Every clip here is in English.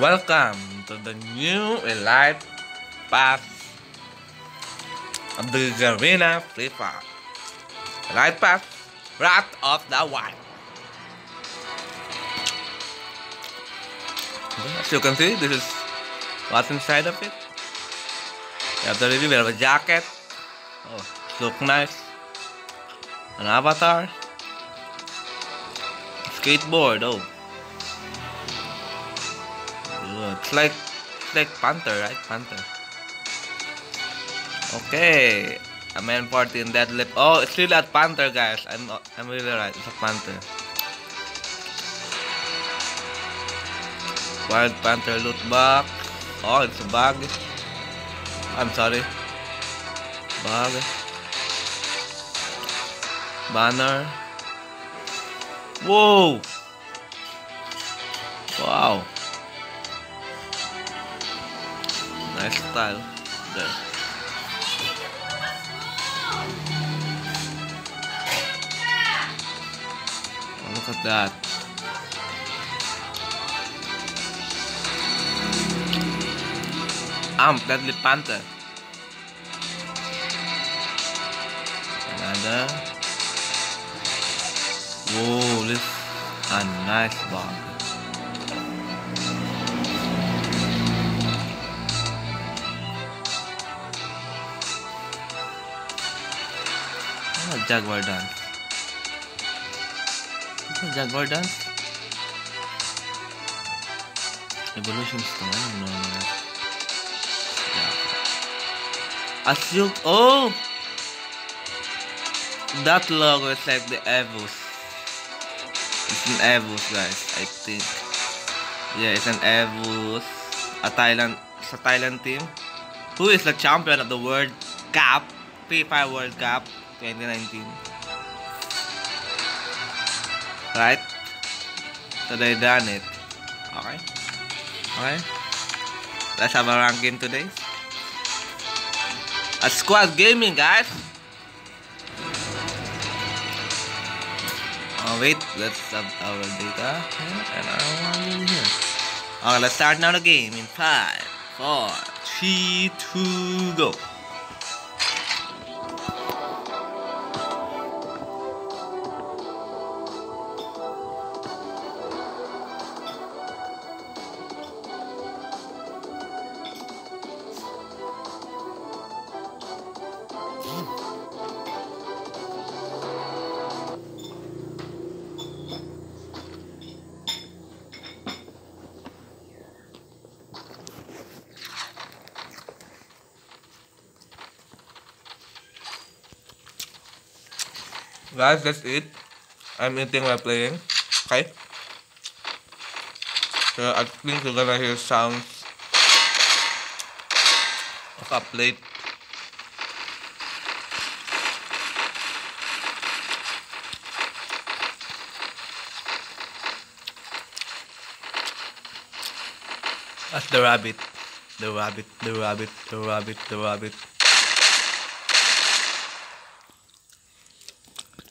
Welcome to the new Elite Pass of the Garena Free Fire. Elite Pass, Wrath of the Wild. As you can see, this is what's inside of it. You have the review, we have a jacket. Oh, look nice. An avatar. Skateboard, oh. Like like Panther, right? Panther. Okay. Party in deadlift. Oh, it's really a Panther, guys. I'm I'm really right. It's a Panther. Wild Panther loot box. Oh, it's a bag. I'm sorry. Bag. Banner. Whoa! Wow. Nice style there. Oh, look at that. Amp, Deadly Panther. Another. Whoa, this a nice box. Oh, Jaguar dance. Is it Jaguar dance? Evolution Stone? No, no, no. Yeah. A. Oh! That logo is like the Evos. It's an Evos, guys. I think. Yeah, it's an Evos. A Thailand. It's a Thailand team. Who is the champion of the World Cup? FIFA World Cup 2019. Right? They done it. Okay. Okay. Let's have a ranking today. A squad gaming, guys. Oh wait, let's have our data and our one here. Okay, let's start now the game in five, four, three, two, go. Guys, that's it. I'm eating while playing. Okay. So I think you're gonna hear sounds of a plate. That's the rabbit. The rabbit, the rabbit, the rabbit, the rabbit.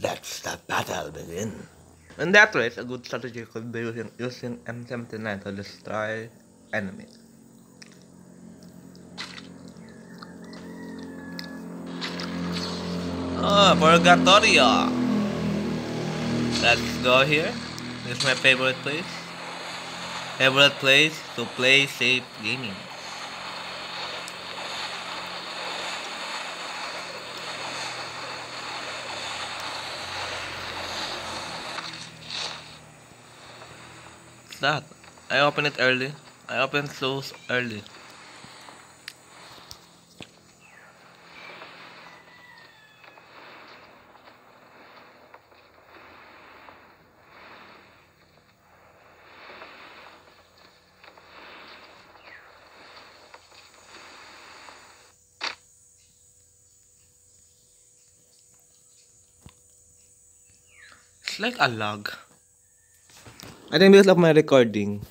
Let's the battle begin. In that race, a good strategy could be using, using M79 to destroy enemies. Oh, Purgatorio! Let's go here. This is my favorite place. Favorite place to play safe gaming. That? I open it early. I open close early. It's like a log. I think because of my recording.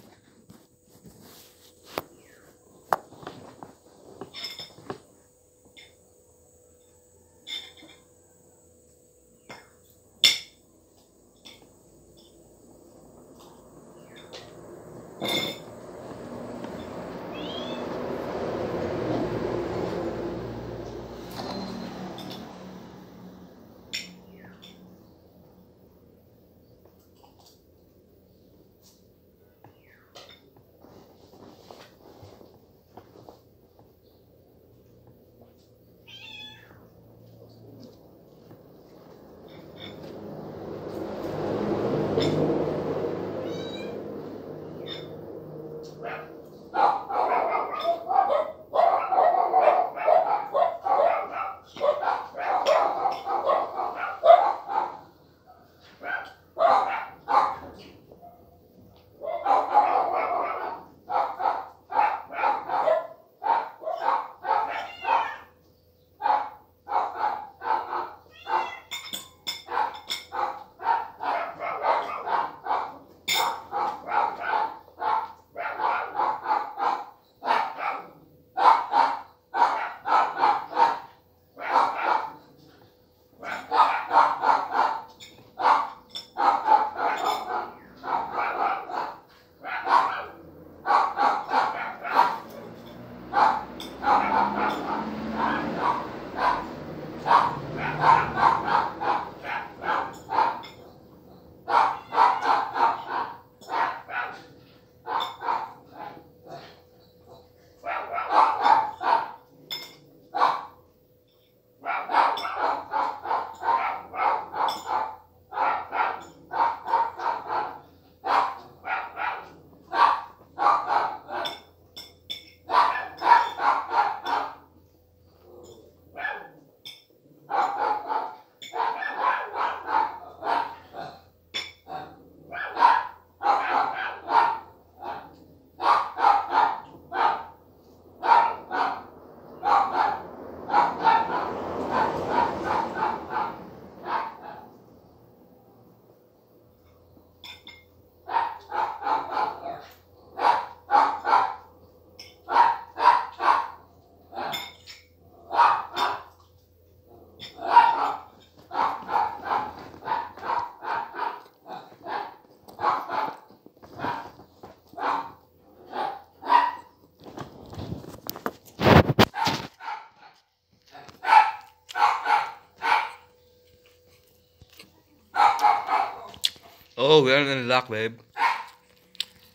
Oh, we are in luck, babe.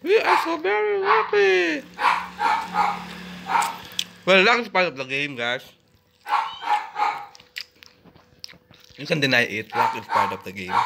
We are so very lucky. Well, luck is part of the game, guys. You can deny it. Luck is part of the game.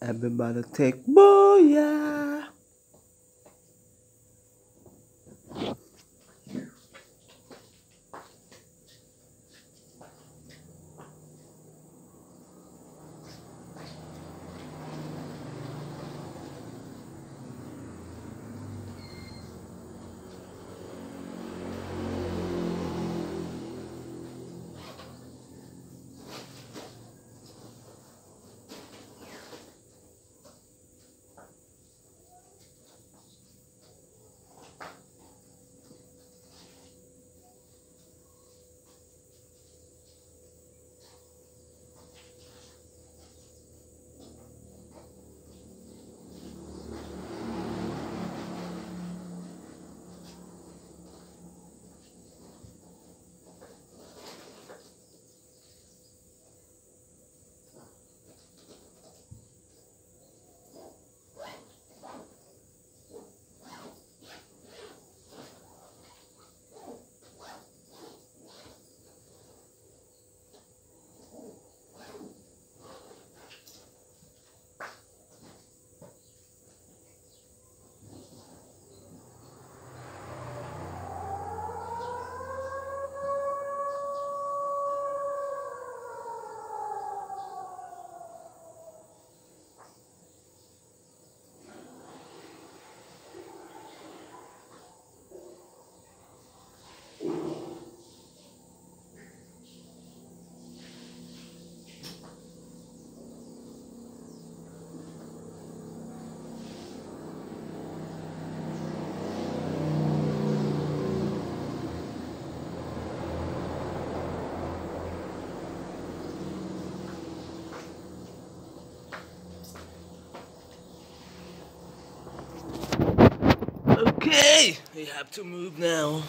Everybody take booyah. We have to move now.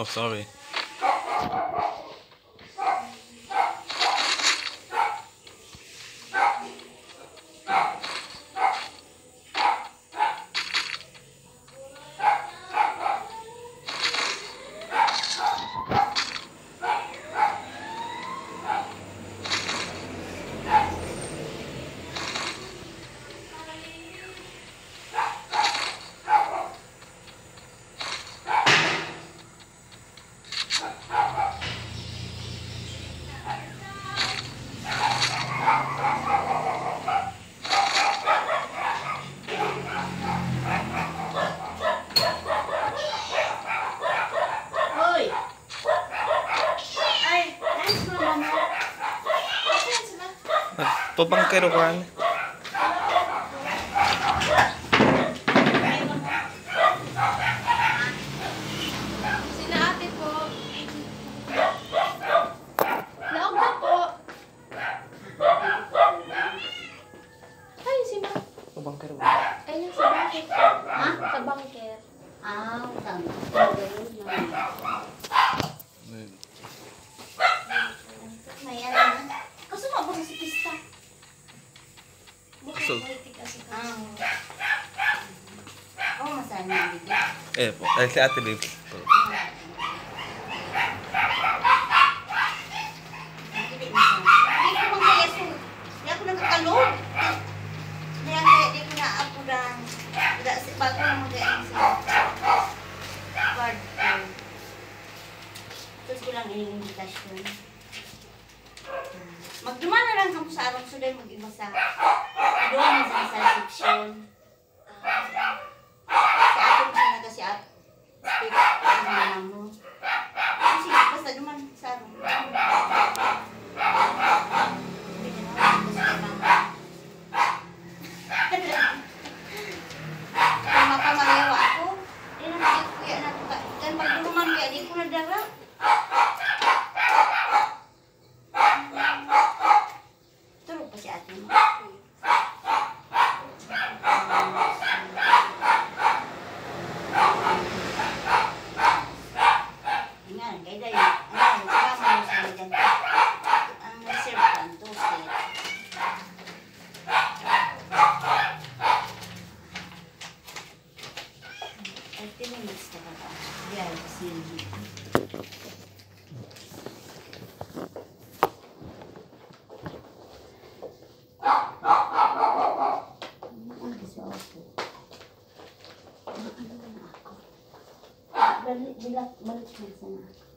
Oh, sorry. to bang keruan Ay, si Ate Lips. bilang, bilang, bilang, bilang,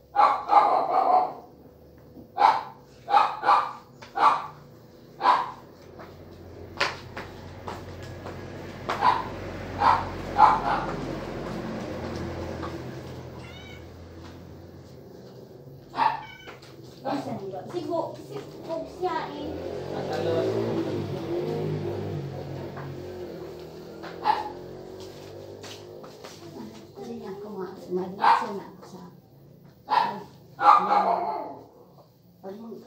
Dann muss ich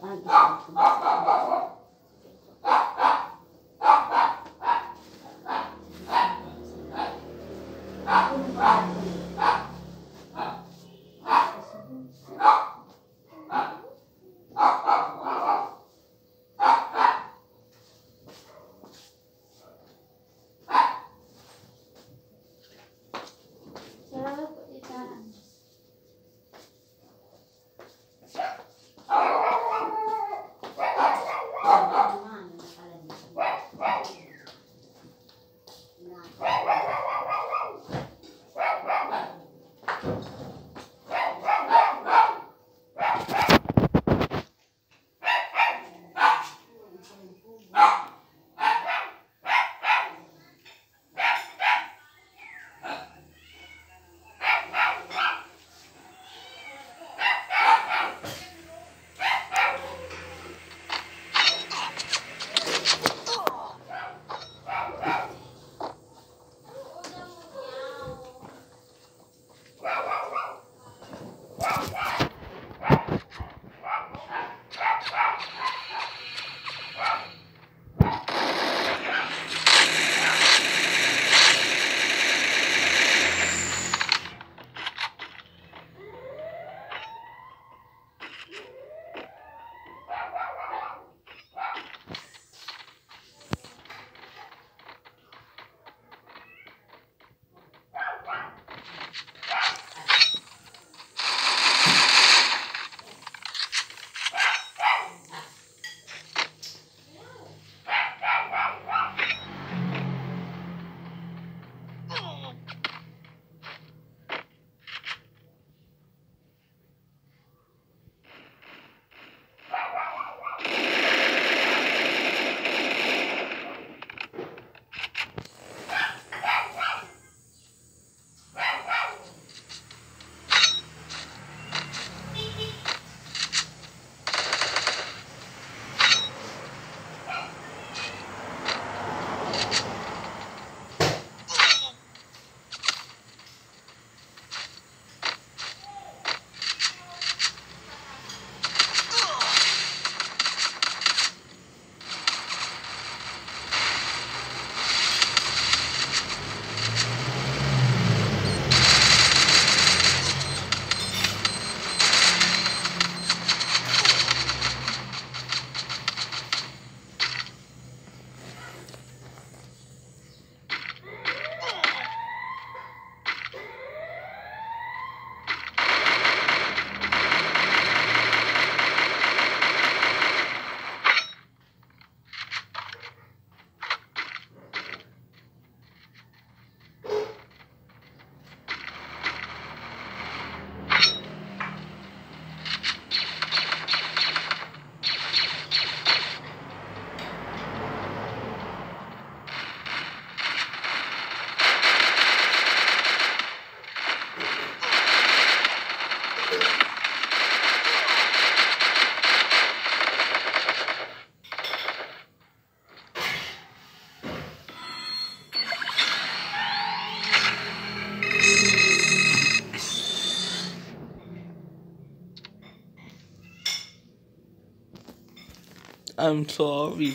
I'm sorry.